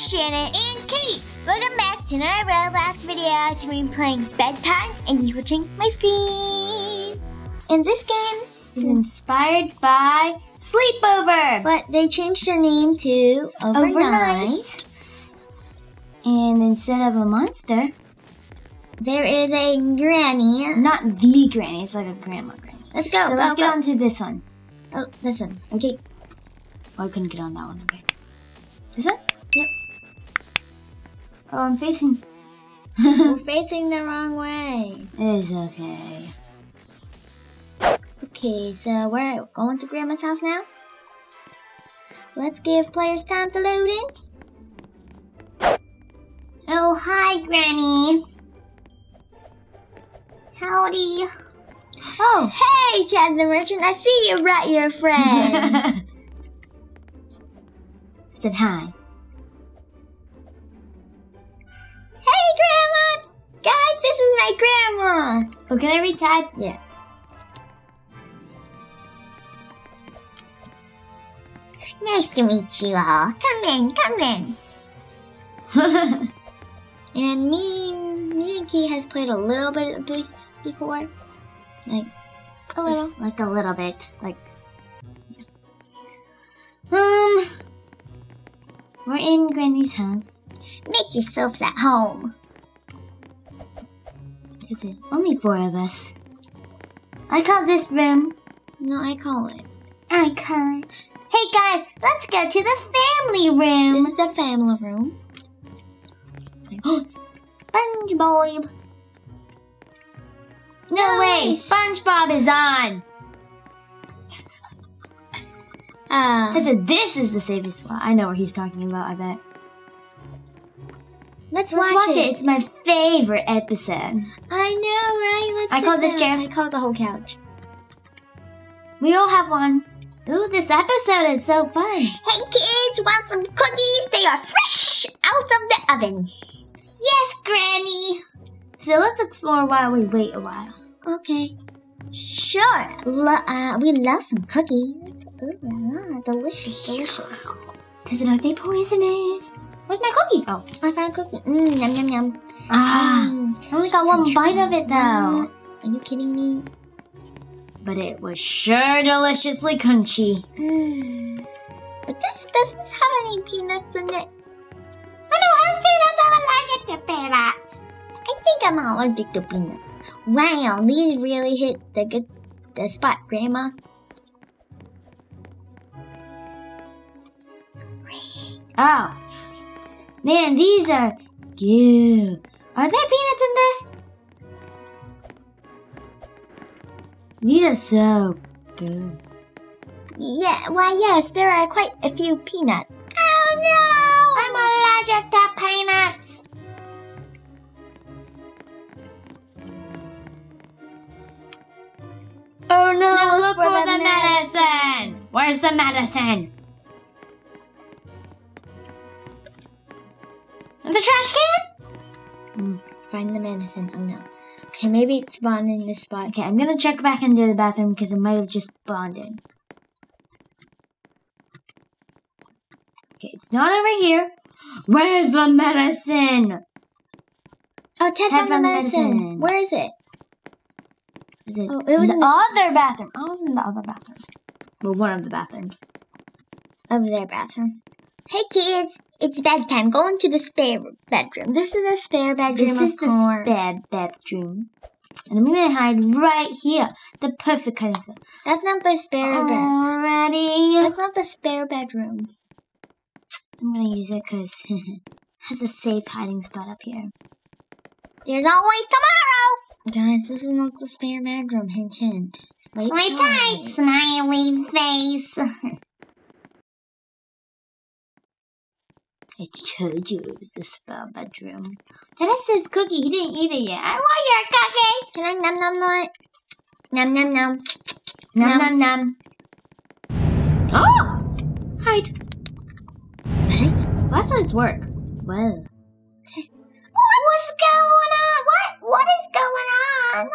it's Janet and Katie. Welcome back to another Roblox video Today to me playing bedtime and you're switching my screen. And this game is inspired by Sleepover, but they changed their name to Overnight. Overnight. And instead of a monster, there is a granny. Not the granny, it's like a grandma granny. Let's go. So go, let's go. get on to this one. Oh, this one. Okay. Oh, I couldn't get on that one. Okay. This one? Yep. Oh, I'm facing. We're facing the wrong way. It's okay. Okay, so we're going to Grandma's house now. Let's give players time to load in. Oh, hi, Granny. Howdy. Oh, hey, Tad the Merchant. I see you brought your friend. I said hi. This is my grandma. Oh, can I read tag? Yeah. Nice to meet you all. Come in, come in. And me, me and Key has played a little bit of this before. Like, a little. Like a little bit. Like. Um. We're in Granny's house. Make yourselves at home. Is it only four of us? I call this room. No, I call it. I call it. Hey guys, let's go to the family room. This is the family room. SpongeBob. No way! SpongeBob is on! I Uh, said this is the safest spot. I know where he's talking about, I bet. Let's, Let's watch, watch it. it. It's my favorite episode. I know, right? Let's I call this chair. I call the whole couch. We all have one. Ooh, this episode is so fun. Hey kids, want some cookies? They are fresh out of the oven. Yes, Granny. So let's explore while we wait a while. Okay. Sure. Lo- uh, we love some cookies. Ooh, delicious, delicious. Are they poisonous? Where's my cookies? Oh. I found a cookie. Mmm, yum, yum, yum. Ah. Mm. I only got one bite of it though. Are you kidding me? But it was sure deliciously crunchy. Mm. But this doesn't have any peanuts in it. I know, has peanuts. I'm allergic to peanuts. I think I'm allergic to peanuts. Wow, these really hit the good the spot, Grandma. Oh. Man, these are good. Are there peanuts in this? These are so good. Yeah, why yes, there are quite a few peanuts. Oh no! I'm allergic to peanuts. Oh no, Now look, for, the, medicine. Where's the medicine? The trash can? Mm, find the medicine. Oh no. Okay, maybe it spawned in this spot. Okay, I'm gonna check back into the bathroom because it might have just spawned in. Okay, it's not over here. Where's the medicine? Oh, Ted Ted found the medicine. medicine. Where is it? Is it, Oh, it was in the the- other bathroom? I was in the other bathroom. Well, one of the bathrooms. Over their bathroom. Hey kids, it's bedtime. Go into the spare bedroom. This is the spare bedroom. This is the spare bedroom. And I'm gonna hide right here. The perfect kind of. That's not the spare bedroom. Already. That's not the spare bedroom. I'm gonna use it because it has a safe hiding spot up here. There's always tomorrow. Guys, this is not the spare bedroom. Hint, hint. Sleep, Sleep tight, smiley face. I told you it was the spare bedroom. That says cookie. He didn't eat it yet. I want your cookie. Can I num num num it? Num num num. Num num num. Oh! Hide. Flashlights work. Well. What's going on? What? What is going on?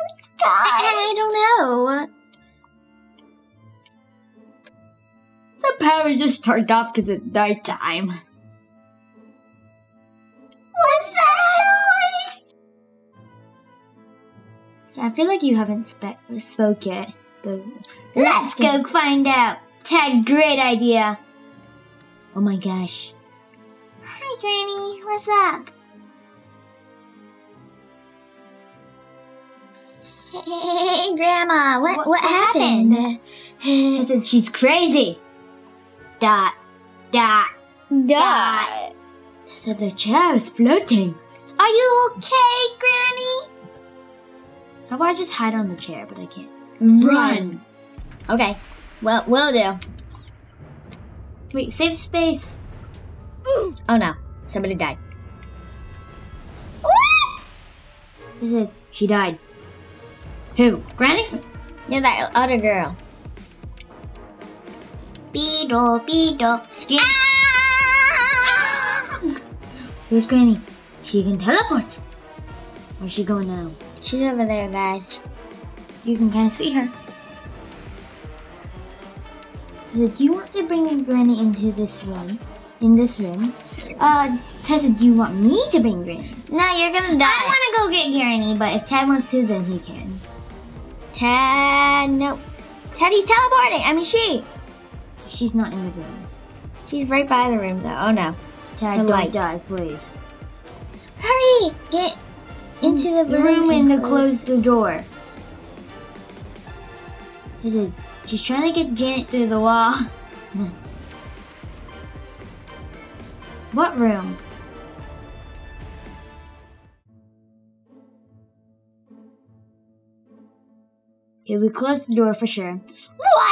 I'm scared. I don't know. Power just turned off because it's nighttime. What's that noise? I feel like you haven't spe- spoke yet. Go. Let's go find out. Ted, great idea. Oh my gosh. Hi, Granny. What's up? Hey, Grandma. What what, What- what happened? I said she's crazy. Dot. Dot. Dot. Said the chair is floating. Are you okay, Granny? How about I just hide on the chair, but I can't. Run. Okay. Well, will do. Wait, save space. oh no, somebody died. I said she died. Who? Granny? You're that other girl. Beetle, beetle. Ah! Who's Granny? She can teleport. Where's she going now? She's over there, guys. You can kind of see her. Do you want to bring in Granny into this room? In this room? Uh, Tessa, do you want me to bring Granny? No, you're gonna die. I want to go get Granny, but if Ted wants to, then he can. Ted, no. Teddy's teleporting. I mean, she. She's not in the room. She's right by the room, though. Oh no. The don't light. die, please. Hurry! Get into the The room, room and and to close the door. She's trying to get Janet through the wall. what room? Okay, we closed the door for sure. What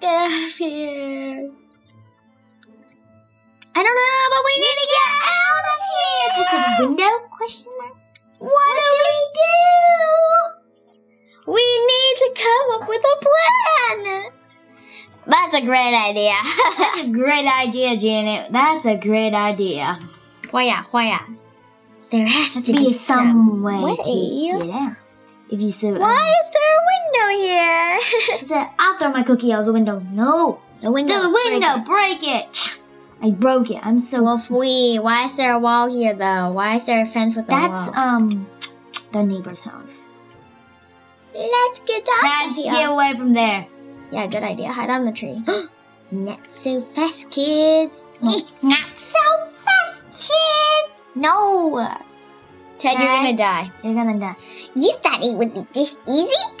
get out of here. I don't know, but we need to get out of here. That's a window? Question mark. What do we do? We need to come up with a plan. That's a great idea. That's a great idea, Janet. That's a great idea. Why why There has to to be some way way. to get out. If you so. Why is there window here? I said, I'll throw my cookie out the window. No. the window. The window, break it. I broke it. I'm so. Wee. Why is there a wall here though? Why is there a fence with a That's wall? um, the neighbor's house. Let's get out Tad, of here. get away from there. Yeah, good idea. Hide on the tree. Not so fast, kids. Not so fast, kids. No. Ted, you're gonna die. You're gonna die. You thought it would be this easy?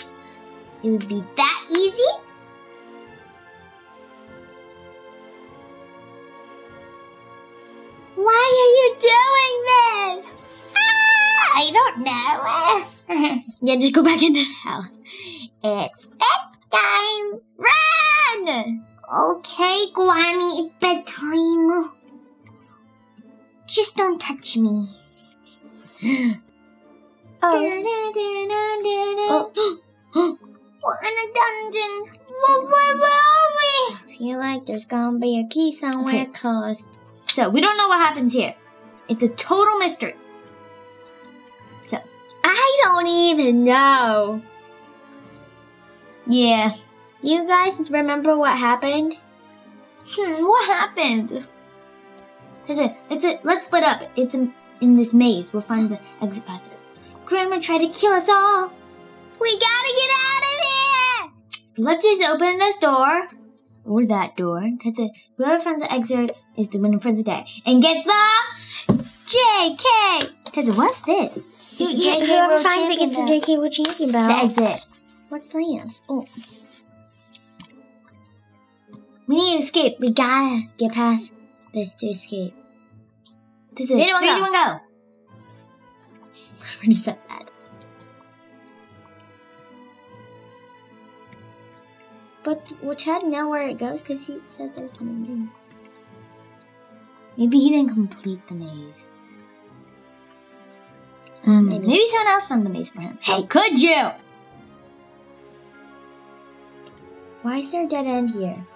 It would be That easy? Why are you doing this? Ah, I don't know. yeah. Just go back into the house. it's bedtime. Run! Okay, Granny, it's bedtime. Just don't touch me. Oh. We're in a dungeon. Where, where, where are we? I feel like there's gonna be a key somewhere, Okay. cause So we don't know what happens here. It's a total mystery. So, I don't even know. Yeah. You guys remember what happened? Hmm, what happened? That's it. That's it. Let's split up. It's in, in this maze. We'll find the exit faster. Grandma tried to kill us all. We gotta get out of here! Let's just open this door. Or that door. That's it. Whoever finds the exit is the winner for the day. And gets the JK. That's it. What's this? It's JK Whoever World finds it gets the JK World Champion belt. The exit. What's this? Oh, We need to escape. We gotta get past this to escape. This is Three, two, one, go. I already said that. But will Tad know where it goes? Because he said there's one. Maybe he didn't complete the maze. Um, Maybe. maybe. someone else found the maze for him. Hey, could you? Why is there a dead end here?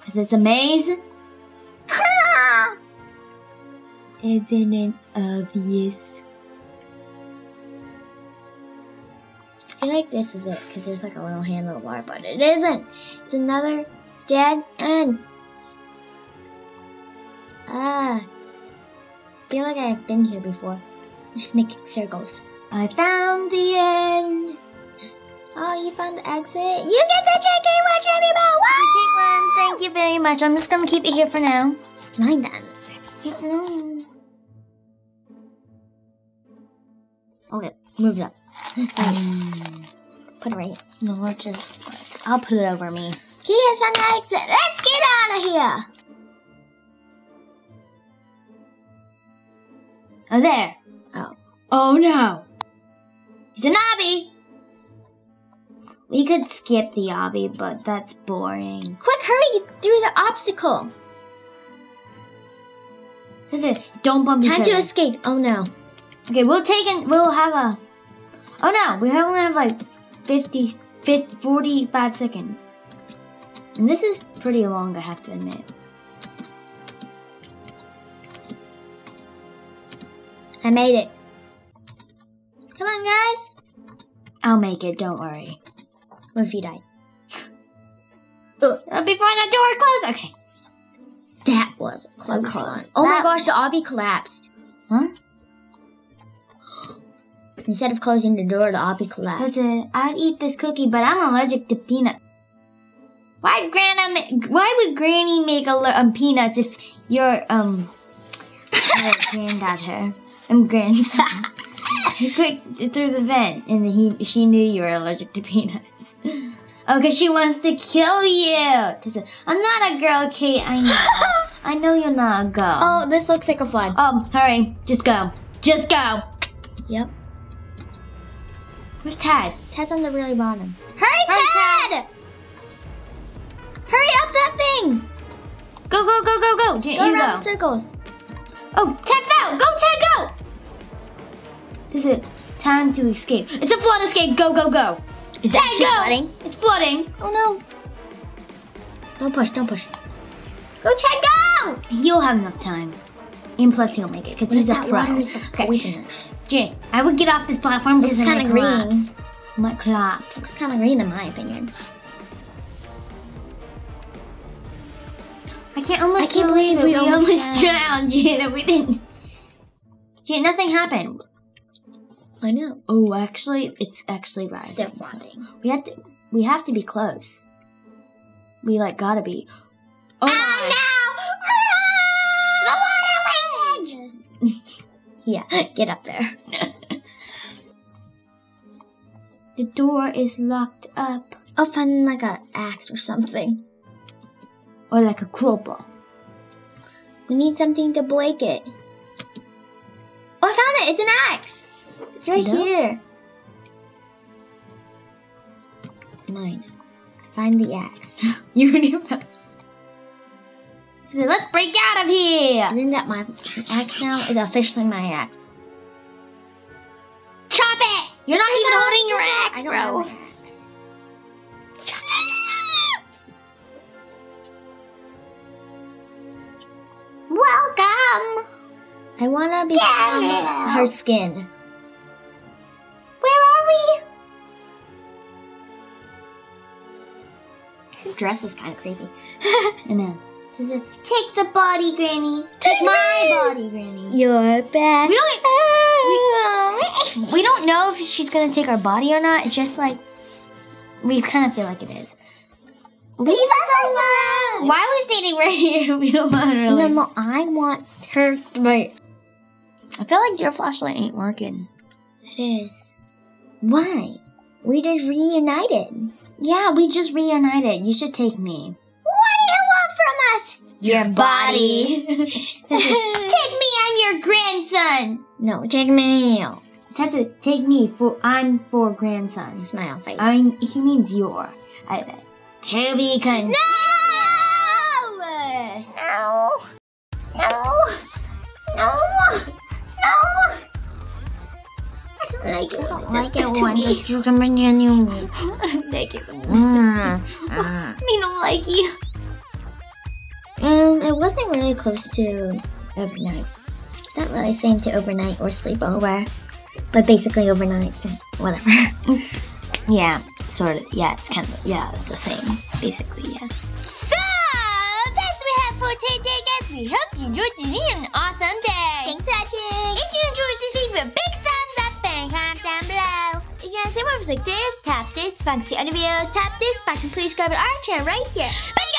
Because it's a maze. Isn't it obvious? Feel like this is it because there's like a little handle bar, but it isn't. It's another dead end. Ah. I feel like I've been here before. I'm just making circles. I found the end. Oh, you found the exit. You get the JK Watch Happy Ball. Wow! Thank you very much. I'm just gonna keep it here for now. It's mine then. Okay, move it up. Right. Put it right. No, just I'll put it over me. He has found the exit. Let's get out of here. Oh, there. Oh. Oh no. He's an obby. We could skip the obby, but that's boring. Quick, hurry through the obstacle. It. Don't bump Time each to escape. Oh no. Okay, we'll take it. We'll have a. Oh no, we only have like 50, 50, 45 seconds. And this is pretty long, I have to admit. I made it. Come on, guys. I'll make it, don't worry. What if you die? Uh, before the door closes. Okay. That was a close, Close. Oh my That- gosh, the obby collapsed. Huh? Instead of closing the door, the obby collapsed. Listen, I'd eat this cookie, but I'm allergic to peanuts. Why Grandma? Ma- why would Granny make a um, peanuts if you're um your granddaughter and grandson? He clicked through the vent, and he she knew you were allergic to peanuts. Oh, cause she wants to kill you. I'm not a girl, Kate. I know. I know you're not a girl. Oh, this looks like a flood. Um, hurry. Just go. Just go. Yep. Where's Tad? Ted's on the really bottom. Hurry, Hurry, Ted! Hurry up that thing! Go, go, go, go, go. J- Go you around go. circles. Oh, Ted fell! Go, Ted, go! This is time to escape. It's a flood escape. Go, go, go. Is that go! flooding? It's flooding. Oh no. Don't push, don't push. Go, Ted, go! You'll have enough time. And plus he'll make it because he's a pro. water is the Okay. Jay, I would get off this platform because It's kinda green. collapse. I might collapse. Looks kind of green in my opinion. I can't almost I can't believe it. we we almost drowned. we didn't. Jay, nothing happened. I know. Oh, actually, it's actually rising. Still so- We have to. We have to be close. We like gotta be. Oh my! The water! yeah, get up there. The door is locked up, I'll find like an axe or something. or like a crowbar. We need something to break it. Oh, I found it! It's an axe! It's right know? here. Nine. Find the axe. You already found. Let's break out of here! Isn't that my axe now? It's officially my axe. Chop it! You're not even holding your axe, I bro. axe. Chop, chop, chop, chop. Welcome. I wanna be Yeah. her skin. Where are we? Her dress is kind of creepy. I know. Take the body, Granny. Take my body, Granny. You're back. We don't. We, we don't know if she's gonna take our body or not. It's just like we kind of feel like it is. Leave us alone. Why are we standing right here? We don't want No, really. no, I want her. Right. I feel like your flashlight ain't working. It is. Why? We just reunited. Yeah, we just reunited. You should take me. From us? Your bodies. take me. I'm your grandson. No, take me. Tessa, take me for I'm for grandson. Smile face. I mean, he means your. I bet. Toby can. no! No! No! No! No! I don't like it. I don't like it when it's coming in you. Thank you. Mm. Mm. We don't like you. It wasn't really close to overnight. It's not really same to overnight or sleepover, but basically overnight. Whatever. Yeah, sort of. Yeah, it's kind of. Yeah, it's the same, basically. Yeah. So, that's what we have for today, guys. We hope you enjoyed this video and an awesome day. Thanks for watching. If you enjoyed this video, a big thumbs up and comment down below. If you want to see more videos like this, tap this, to see other videos, tap this, and please subscribe to our channel right here. Bye!